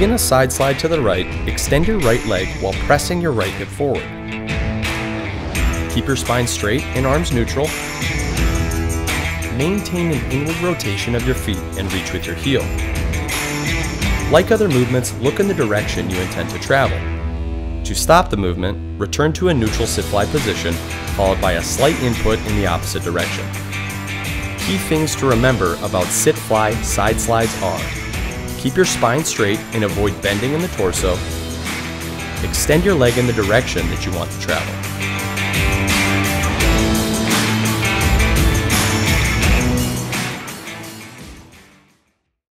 begin a side slide to the right, extend your right leg while pressing your right hip forward. Keep your spine straight and arms neutral. Maintain an inward rotation of your feet and reach with your heel. Like other movements, look in the direction you intend to travel. To stop the movement, return to a neutral sit-fly position, followed by a slight input in the opposite direction. Key things to remember about sit-fly side slides are Keep your spine straight and avoid bending in the torso. Extend your leg in the direction that you want to travel.